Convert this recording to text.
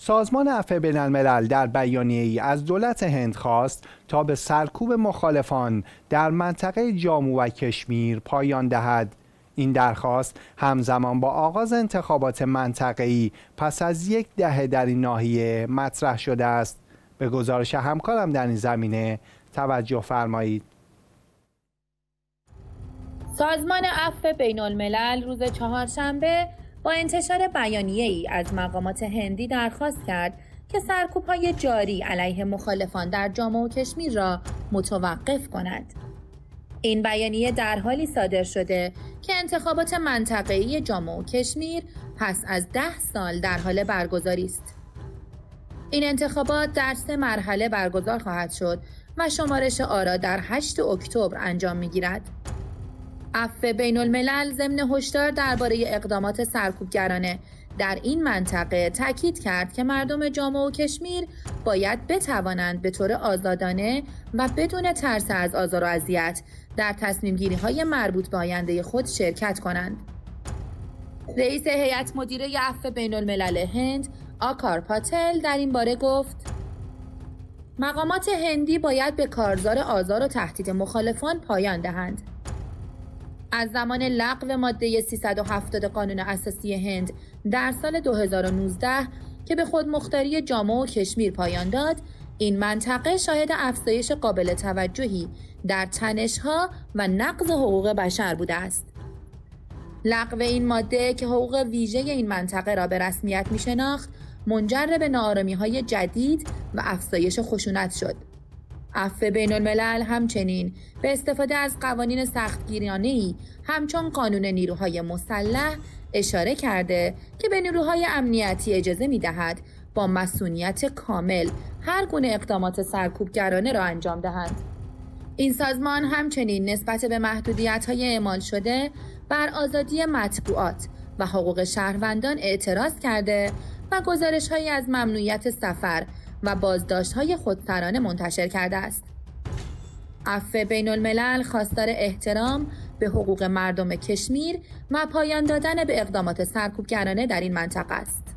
سازمان عفو بین الملل در بیانیه ای از دولت هند خواست تا به سرکوب مخالفان در منطقه جامو و کشمیر پایان دهد. این درخواست همزمان با آغاز انتخابات منطقه‌ای پس از یک دهه در این ناحیه مطرح شده است. به گزارش همکارم در این زمینه توجه فرمایید. سازمان عفو بین الملل روز چهارشنبه انتشار بیانیه ای از مقامات هندی درخواست کرد که سرکوب های جاری علیه مخالفان در جامعه و کشمیر را متوقف کند. این بیانیه در حالی صادر شده که انتخابات منطقه‌ای جامعه و کشمیر پس از ده سال در حال برگزاری است. این انتخابات در سه مرحله برگزار خواهد شد و شمارش آرا در 8 اکتبر انجام می‌گیرد. عفو بین الملل ضمن هشدار درباره اقدامات سرکوبگرانه در این منطقه تاکید کرد که مردم جامعه و کشمیر باید بتوانند به طور آزادانه و بدون ترس از آزار و اذیت در تصمیم گیری های مربوط به آینده خود شرکت کنند. رئیس هیئت مدیره عفو بین الملل هند آکار پاتل در این باره گفت مقامات هندی باید به کارزار آزار و تهدید مخالفان پایان دهند. از زمان لغو ماده 370 قانون اساسی هند در سال 2019 که به خود مختاری جامعه و کشمیر پایان داد این منطقه شاهد افزایش قابل توجهی در تنشها و نقض حقوق بشر بوده است. لغو این ماده که حقوق ویژه این منطقه را به رسمیت می شناخت منجر به نارامی های جدید و افزایش خشونت شد. عفو بین الملل همچنین به استفاده از قوانین سختگیرانه ای همچون قانون نیروهای مسلح اشاره کرده که به نیروهای امنیتی اجازه می دهد با مسئولیت کامل هر گونه اقدامات سرکوبگرانه را انجام دهند. این سازمان همچنین نسبت به محدودیت های اعمال شده بر آزادی مطبوعات و حقوق شهروندان اعتراض کرده و گزارش های از ممنوعیت سفر و بازداشت های خودسرانه منتشر کرده است. عفو بین الملل خواستار احترام به حقوق مردم کشمیر و پایان دادن به اقدامات سرکوبگرانه در این منطقه است.